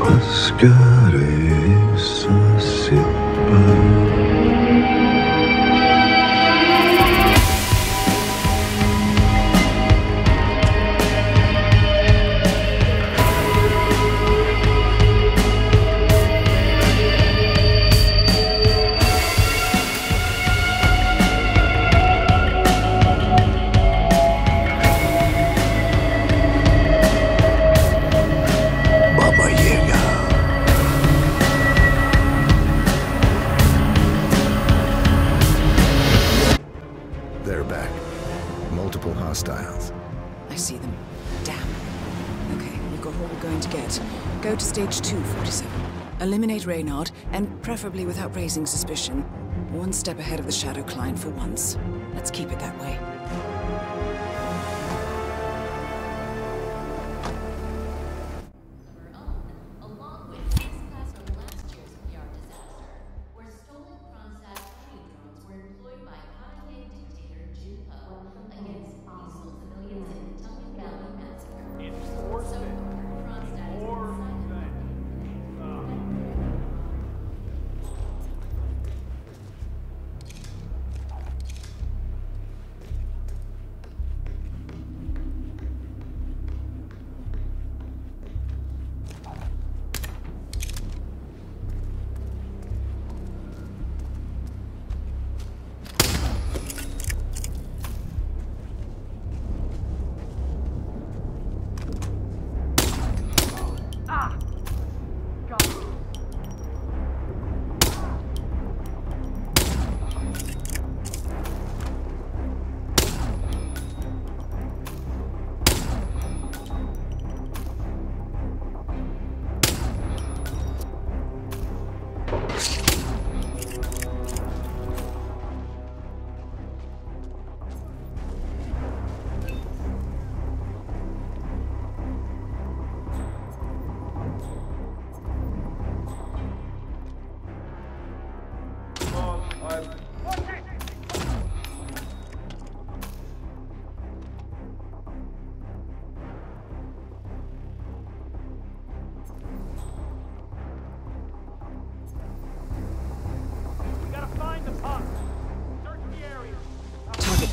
Oscar. Go to stage 2, 47. Eliminate Reynard, and preferably without raising suspicion. One step ahead of the Shadow Client for once. Let's keep it that way.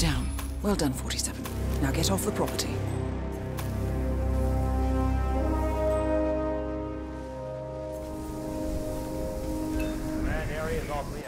down. Well done, 47. Now get off the property. Command area is all clear.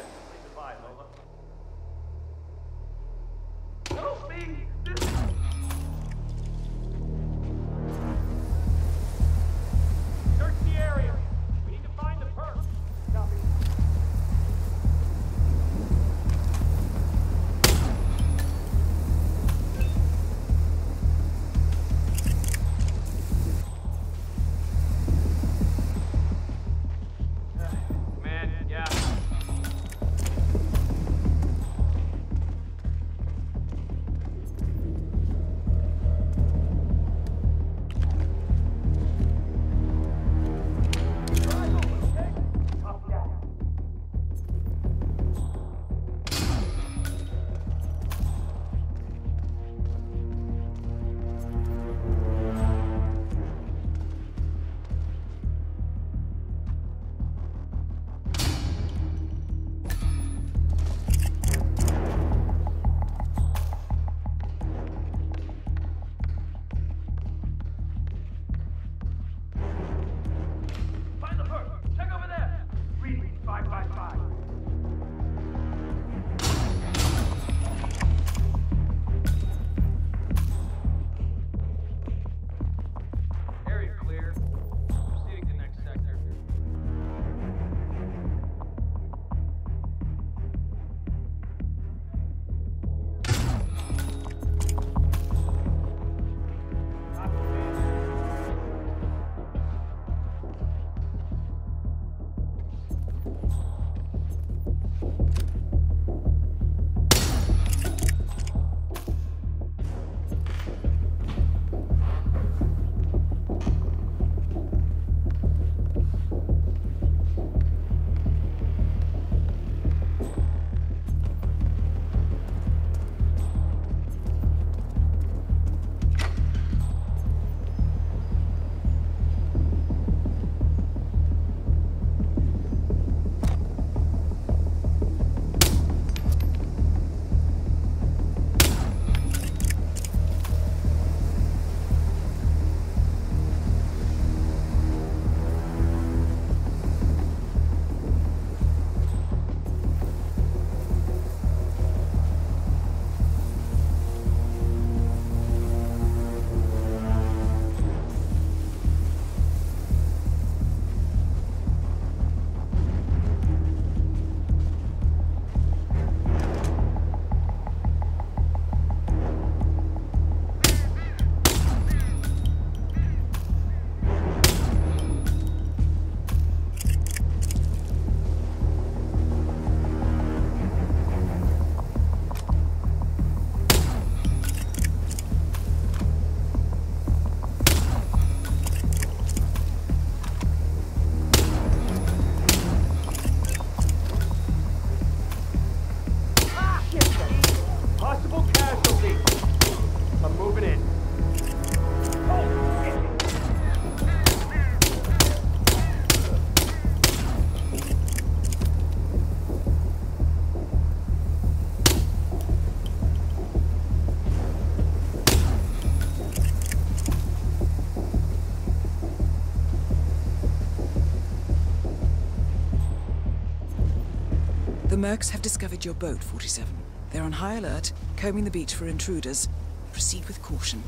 Mercs have discovered your boat, 47. They're on high alert, combing the beach for intruders. Proceed with caution.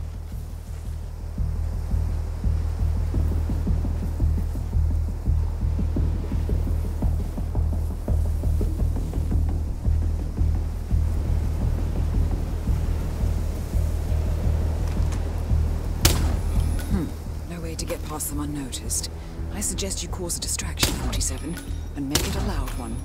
Hmm. No way to get past them unnoticed. I suggest you cause a distraction, 47, and make it a loud one.